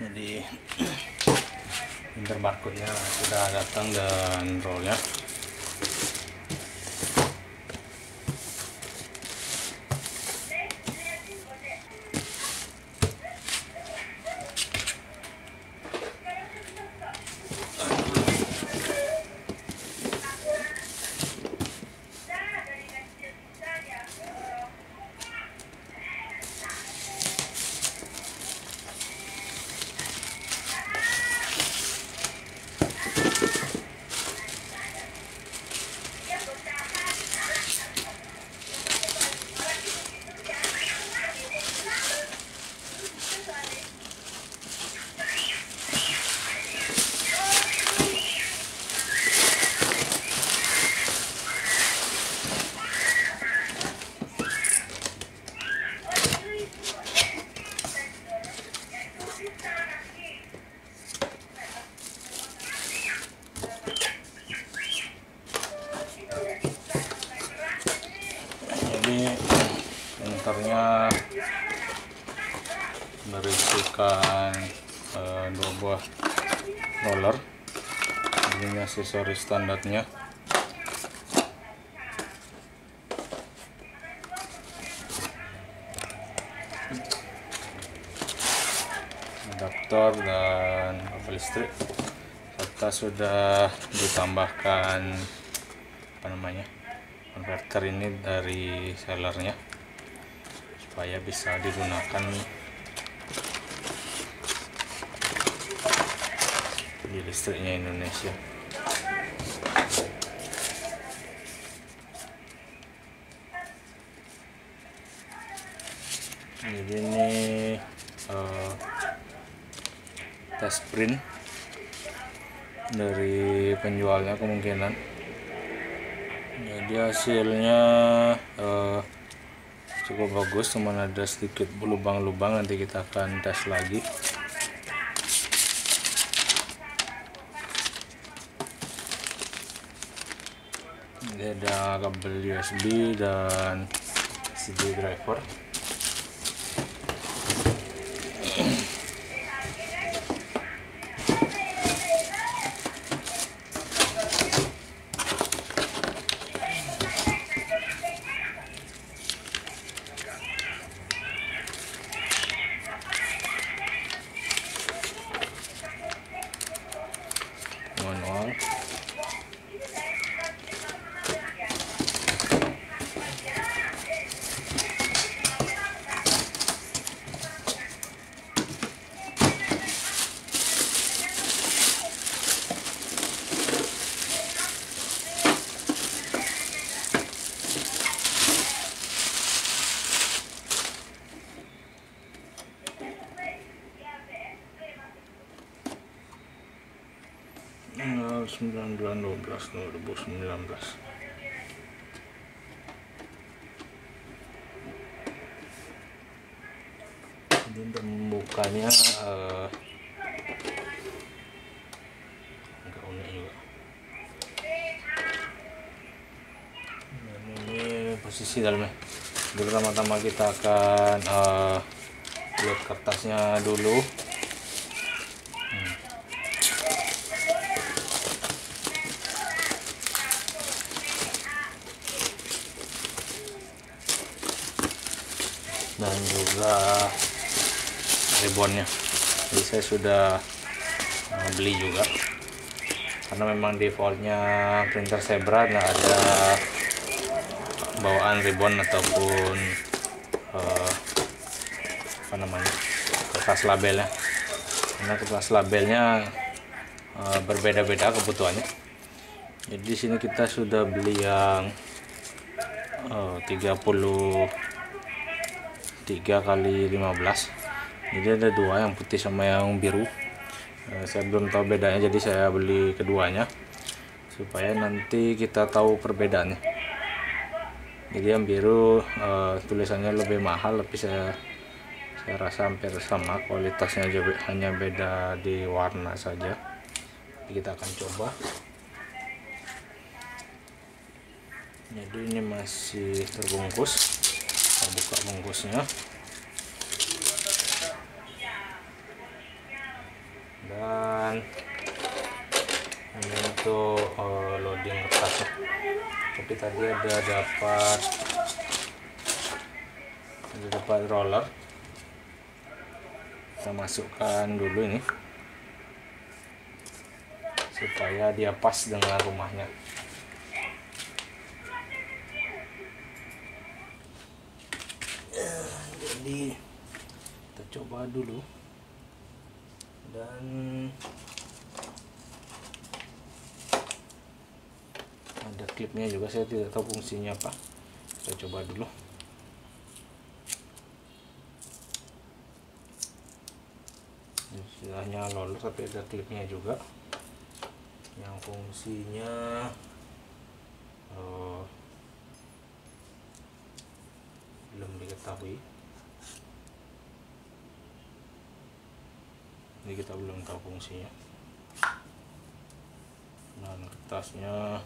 jadi printer barcode nya sudah datang dan rollnya jadi printernya berisikan eh, dua buah roller ini aksesoris standarnya. Adaptor dan kabel listrik. Serta sudah ditambahkan apa namanya konverter ini dari sellernya supaya bisa digunakan di listriknya Indonesia ini eh, tes print dari penjualnya kemungkinan. Jadi hasilnya eh, cukup bagus cuman ada sedikit lubang-lubang nanti kita akan tes lagi. Ini ada kabel USB dan CD driver manual tanggal 9 bulan 12 2019 jadi untuk membukanya eh, agak unik juga dan ini posisi dalamnya dulu pertama-tama kita akan eh, lihat kertasnya dulu dan juga ribbonnya jadi saya sudah uh, beli juga. Karena memang defaultnya printer Zebra nggak ada bawaan ribbon ataupun uh, apa namanya kertas labelnya. Karena kertas labelnya uh, berbeda-beda kebutuhannya. Jadi di sini kita sudah beli yang uh, 30 3 kali 15 jadi ada dua yang putih sama yang biru. Eh, saya belum tahu bedanya jadi saya beli keduanya. Supaya nanti kita tahu perbedaannya. Jadi yang biru eh, tulisannya lebih mahal tapi saya saya rasa hampir sama. Kualitasnya juga hanya beda di warna saja. Jadi kita akan coba. Jadi ini masih terbungkus. Kita buka bungkusnya masukkan ini untuk uh, loading kertas. Tapi tadi ada dapat ada dapat roller. Kita masukkan dulu ini. Supaya dia pas dengan rumahnya. Jadi kita coba dulu dan ada klipnya juga saya tidak tahu fungsinya apa. Kita coba dulu. Istilahnya lolos tapi ada klipnya juga. Yang fungsinya uh, belum diketahui ini kita belum tahu fungsinya. Dan kertasnya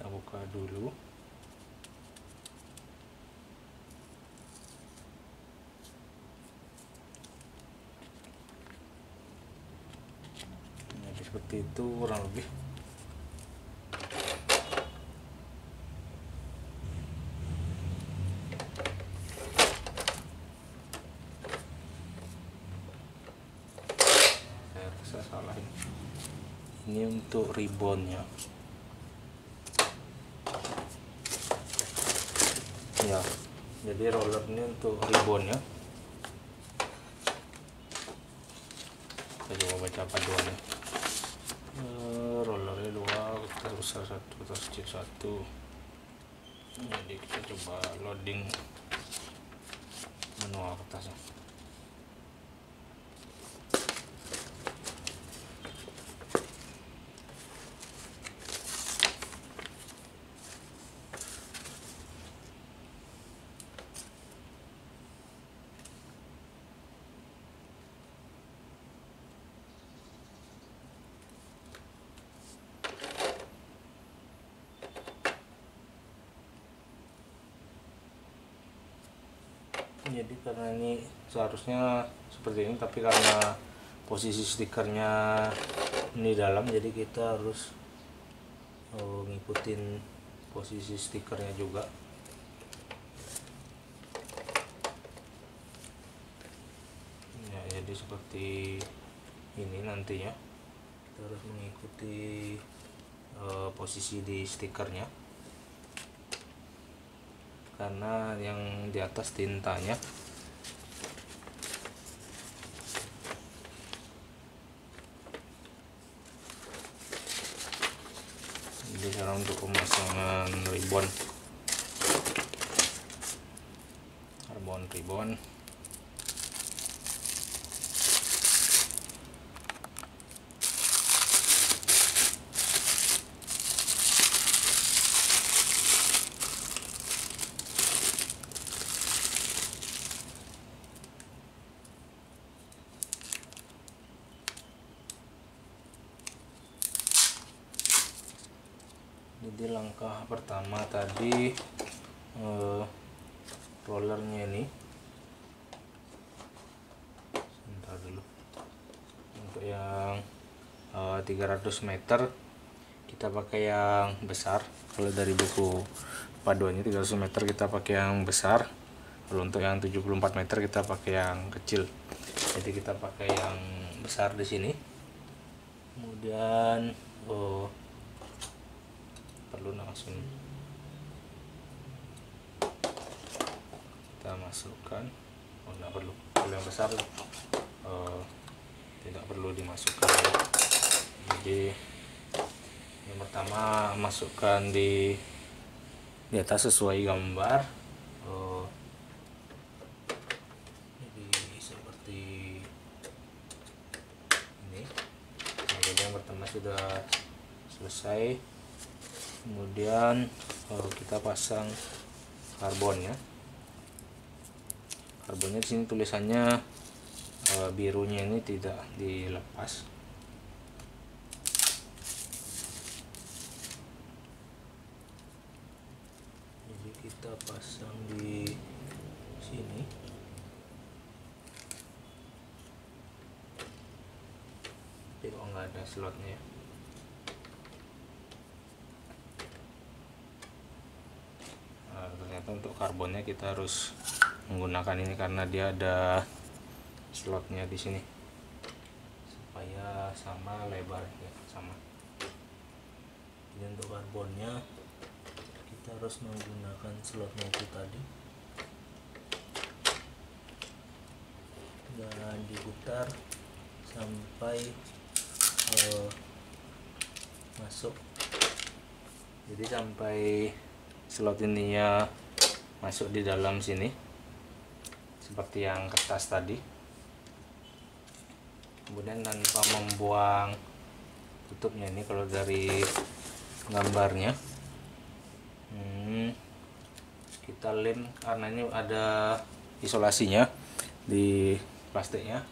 kita buka dulu. Jadi seperti itu kurang lebih. Saya salah ini untuk ribbonnya ya jadi roller ini untuk ribbonnya kita coba baca paduannya Eh, rollernya dua kertas besar satu kertas kecil satu. Jadi kita coba loading manual kertasnya jadi karena ini seharusnya seperti ini tapi karena posisi stikernya ini dalam jadi kita harus uh, ngikutin posisi stikernya juga. Ya jadi seperti ini nantinya. Kita harus mengikuti uh, posisi di stikernya karena yang di atas tintanya. Jadi sekarang untuk pemasangan ribbon. Karbon ribbon jadi langkah pertama tadi eh, rollernya ini? Sebentar dulu. Untuk yang eh, 300 meter kita pakai yang besar. Kalau dari buku paduannya 300 meter kita pakai yang besar. Kalau untuk yang 74 meter kita pakai yang kecil. Jadi kita pakai yang besar di sini. Kemudian oh, perlu langsung kita masukkan. Oh tidak perlu. Kalau yang besar uh, tidak perlu dimasukkan. Jadi yang pertama masukkan di di atas sesuai gambar uh, jadi seperti sudah selesai kemudian uh, kita pasang karbonnya karbonnya di sini tulisannya uh, birunya ini tidak dilepas. Jadi kita pasang di sini. Tapi kok nggak ada slotnya ya Nah, ternyata untuk karbonnya kita harus menggunakan ini karena dia ada slotnya di sini. Supaya sama lebarnya sama. Jadi untuk karbonnya kita harus menggunakan slotnya itu tadi. Dan diputar sampai uh, masuk. Jadi sampai slot ininya masuk di dalam sini. Seperti yang kertas tadi. Kemudian tanpa membuang tutupnya ini kalau dari gambarnya. Hmm, kita lem karena ini ada isolasinya di plastiknya.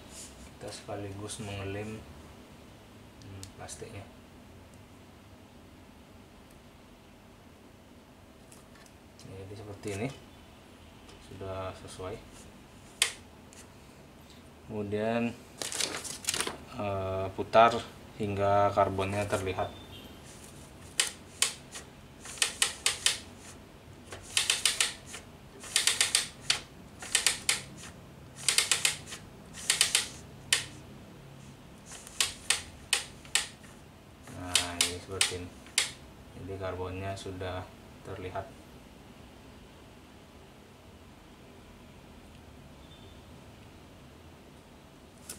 Kita sekaligus mengelem hmm, plastiknya jadi seperti ini. Sudah sesuai. Kemudian uh, putar hingga karbonnya terlihat nah ini seperti ini jadi karbonnya sudah terlihat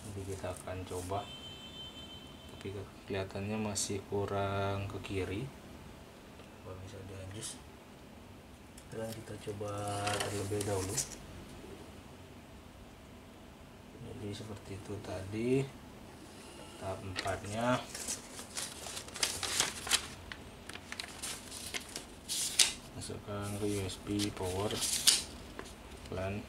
jadi kita akan coba. Tapi kelihatannya masih kurang ke kiri. Coba bisa diajus dan kita coba terlebih dahulu. Jadi seperti itu tadi. Tahap empatnya. Masukkan ke USB power. LAN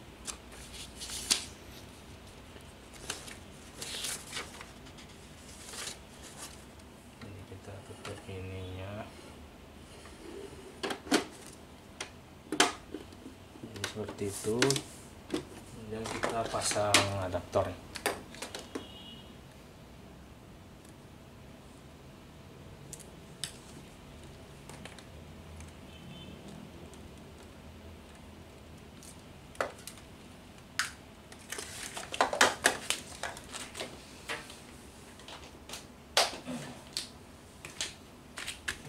jadi kita tutup ininya jadi seperti itu kemudian kita pasang adaptor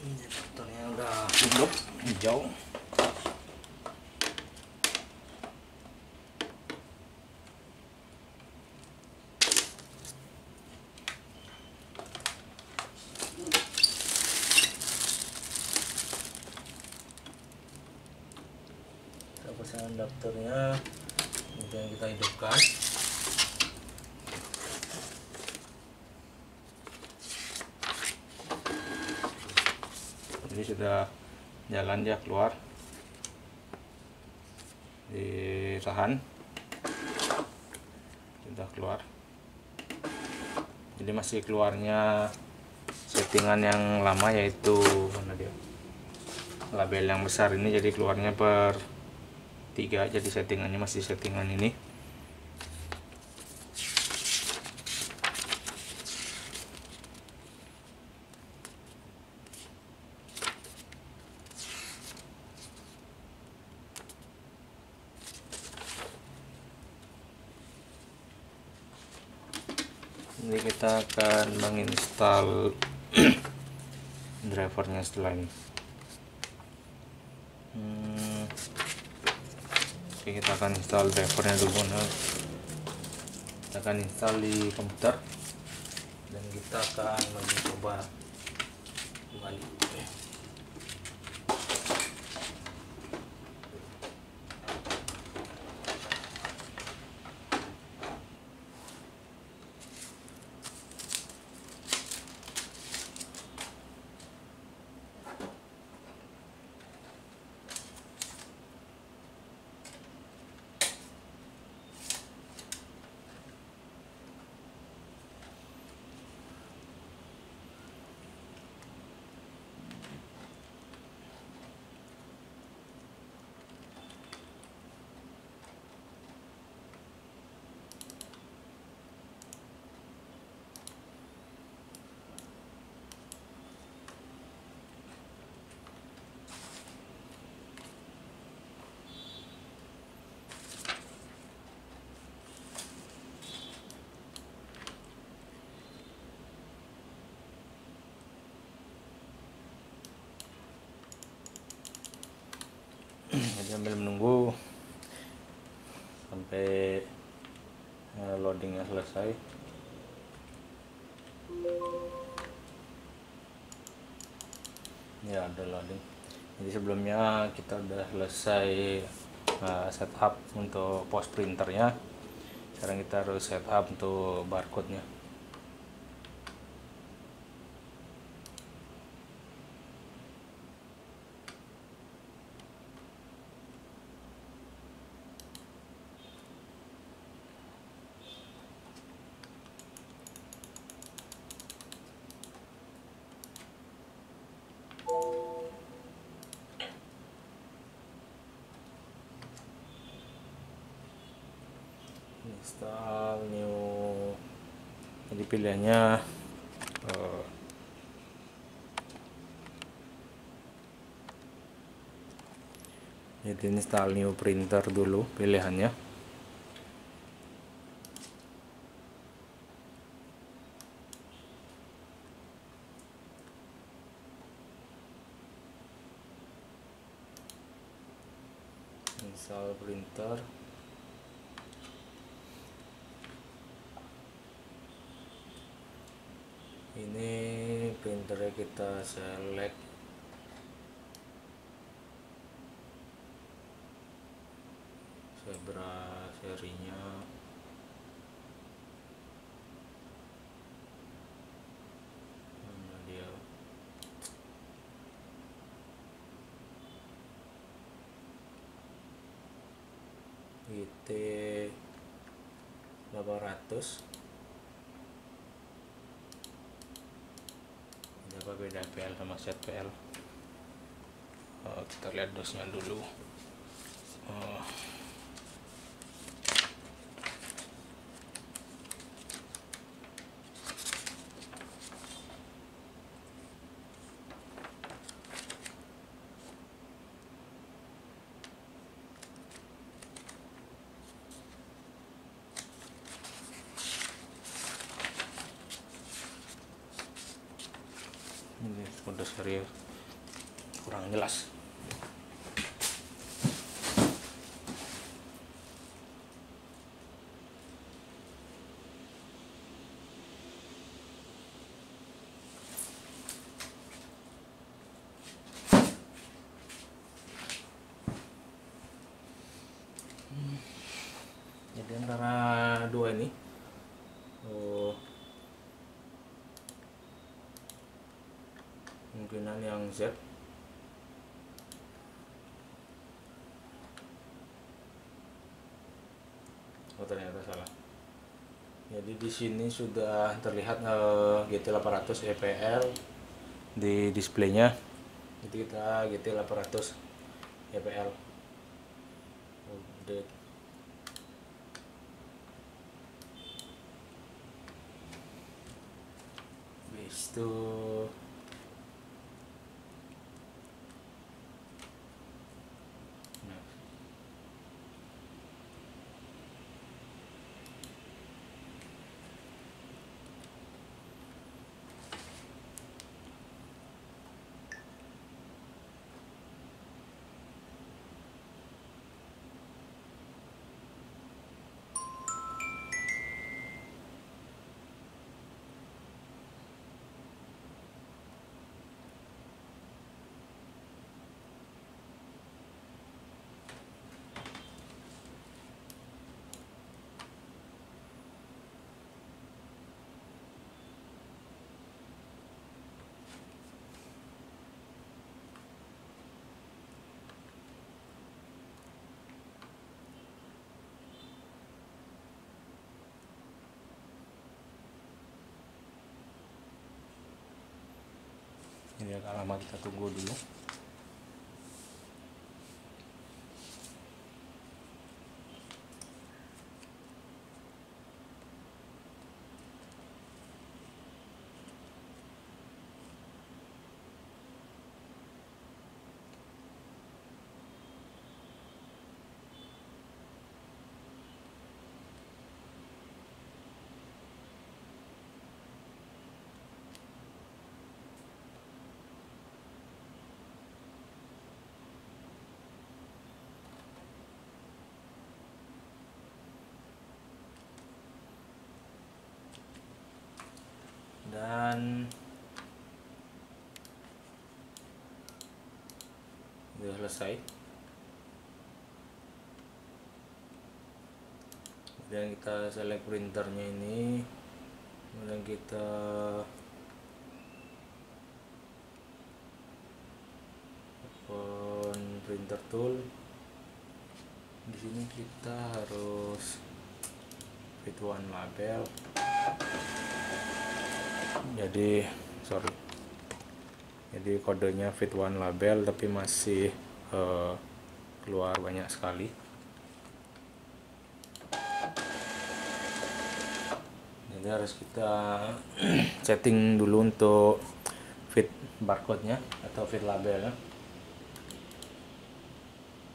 ini adaptornya udah hidup hijau. Pasang adaptornya kemudian kita hidupkan. Jadi sudah jalan dia keluar. Ditahan sudah keluar. Jadi masih keluarnya settingan yang lama yaitu mana dia? Label yang besar ini jadi keluarnya per tiga jadi settingannya masih settingan ini Jadi akan menginstal drivernya setelah ini. Hmm. Oke, kita akan install drivernya dulu. Nah, kita akan install di komputer dan kita akan mencoba kembali. Sambil menunggu sampai eh, loadingnya selesai. Ya ada loading. Jadi sebelumnya kita udah selesai uh, setup untuk post printernya. Sekarang kita harus setup untuk barcode nya install new jadi pilihannya uh, jadi install new printer dulu pilihannya. Install printer ini printernya kita select. Zebra serinya. Mana IT 800 ini apa beda PL sama set PL oh, kita lihat dosnya dulu oh. ini kode serius kurang jelas Hmm. jadi antara dua ini oh, kemungkinan yang Z. Oh ternyata salah. Jadi di sini sudah terlihat eh, GT 800 EPL di displaynya. Jadi kita GT 800 EPL update habis itu Nah. Agak lama kita tunggu dulu dan sudah selesai. Kemudian kita select printernya ini. Kemudian kita open printer tool. Di sini kita harus fit one label jadi sorry. Jadi kodenya fit one label tapi masih uh, keluar banyak sekali. Jadi harus kita setting dulu untuk fit barcode nya atau fit labelnya.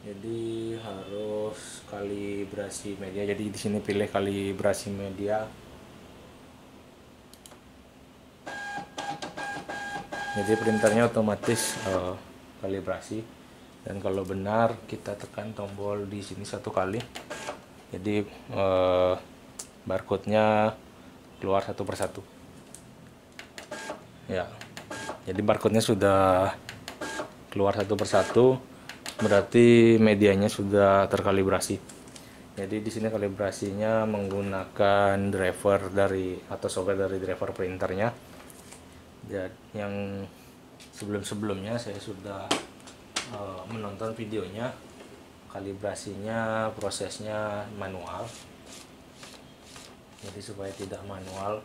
Jadi harus kalibrasi media. Jadi di sini pilih kalibrasi media jadi printernya otomatis uh, kalibrasi dan kalau benar kita tekan tombol di sini satu kali jadi uh, barcode nya keluar satu persatu ya jadi barcode nya sudah keluar satu persatu berarti medianya sudah terkalibrasi. Jadi di sini kalibrasinya menggunakan driver dari atau software dari driver printernya. Jadi yang sebelum-sebelumnya saya sudah uh, menonton videonya kalibrasinya prosesnya manual. Jadi supaya tidak manual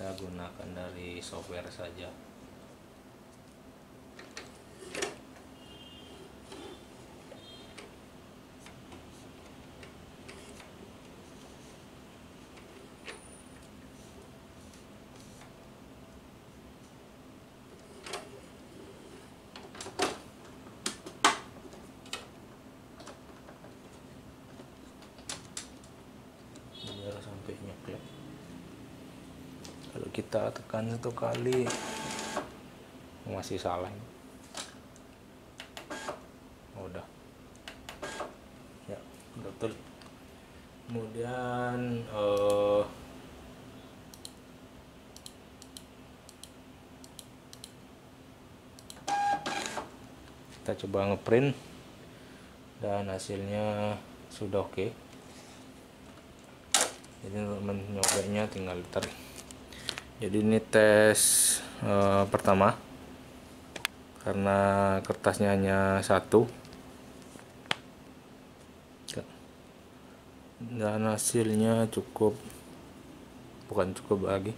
kita gunakan dari software saja biar sampai nyeklek kalau kita tekan satu kali. Masih salah oh, udah. Ya betul. Kemudian uh, kita coba ngeprint dan hasilnya sudah oke. Okay. jadi untuk menyobanya tinggal tarik jadi ini tes uh, pertama. Karena kertasnya hanya satu. Dan hasilnya cukup bukan cukup lagi.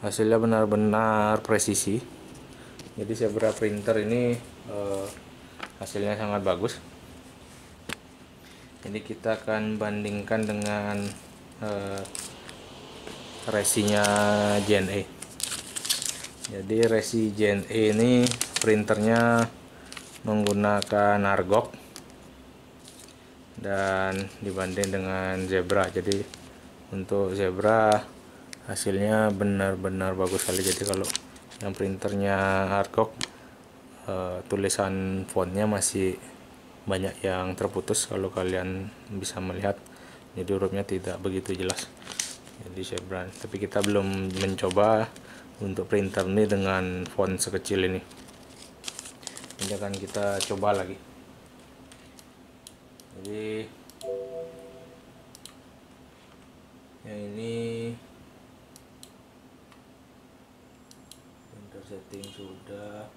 Hasilnya benar-benar presisi. Jadi Zebra printer ini uh, hasilnya sangat bagus. Jadi kita akan bandingkan dengan uh, resinya Gen E jadi resi Gen E ini printernya menggunakan argok dan dibanding dengan Zebra. Jadi untuk Zebra hasilnya benar-benar bagus sekali. Jadi kalau yang printernya argok uh, tulisan fontnya masih banyak yang terputus kalau kalian bisa melihat. Jadi hurufnya tidak begitu jelas jadi Chevron tapi kita belum mencoba untuk printer ini dengan font sekecil ini. Ini akan kita coba lagi. Jadi yang ini printer setting sudah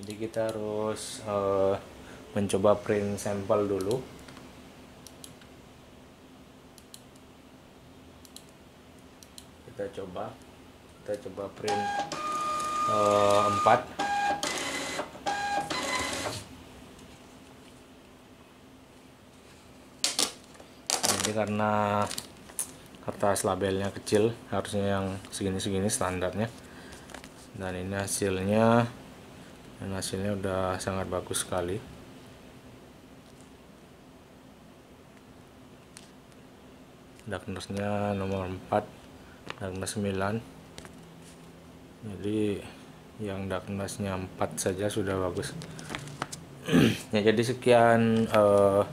jadi kita harus uh, mencoba print sampel dulu. Kita coba kita coba print uh, 4 jadi karena kertas labelnya kecil harusnya yang segini-segini standarnya. Dan ini hasilnya dan hasilnya udah sangat bagus sekali. Darknessnya nomor 4 darkness 9 jadi yang darknessnya 4 saja sudah bagus. Ya jadi sekian uh,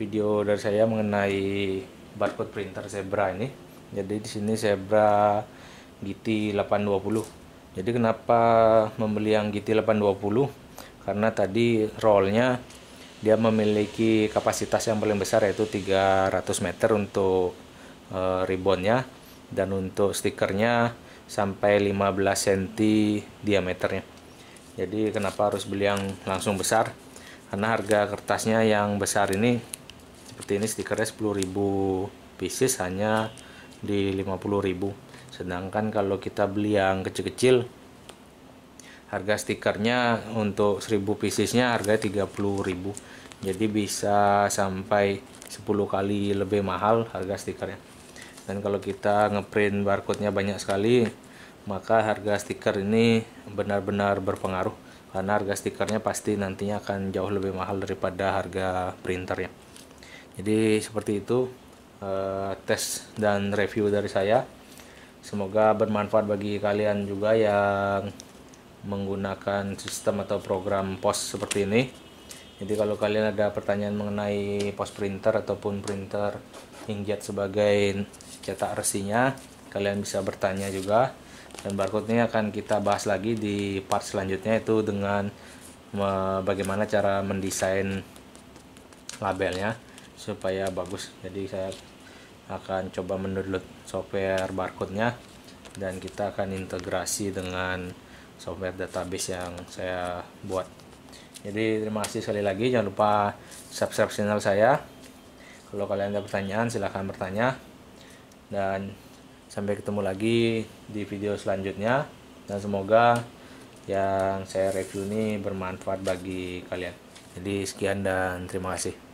video dari saya mengenai barcode printer Zebra ini. Jadi di sini Zebra GT 820 jadi kenapa membeli yang GT 820 karena tadi rollnya dia memiliki kapasitas yang paling besar yaitu 300 meter untuk uh, ribbonnya dan untuk stikernya sampai 15 cm diameternya. Jadi kenapa harus beli yang langsung besar? Karena harga kertasnya yang besar ini seperti ini stikernya 10.000 pieces hanya di 50.000 sedangkan kalau kita beli yang kecil-kecil harga stikernya untuk 1000 piecesnya harga 30.000 jadi bisa sampai 10 kali lebih mahal harga stikernya. Dan kalau kita ngeprint barcode nya banyak sekali maka harga stiker ini benar-benar berpengaruh. Karena harga stikernya pasti nantinya akan jauh lebih mahal daripada harga printernya. Jadi seperti itu uh, tes dan review dari saya semoga bermanfaat bagi kalian juga yang menggunakan sistem atau program pos seperti ini. Jadi kalau kalian ada pertanyaan mengenai pos printer ataupun printer inkjet sebagai cetak resinya kalian bisa bertanya juga. Dan barcode ini akan kita bahas lagi di part selanjutnya itu dengan bagaimana cara mendesain labelnya supaya bagus. Jadi saya akan coba mendownload software barcode nya dan kita akan integrasi dengan software database yang saya buat. Jadi terima kasih sekali lagi. Jangan lupa subscribe channel saya. Kalau kalian ada pertanyaan silahkan bertanya. Dan sampai ketemu lagi di video selanjutnya. Dan semoga yang saya review ini bermanfaat bagi kalian. Jadi sekian dan terima kasih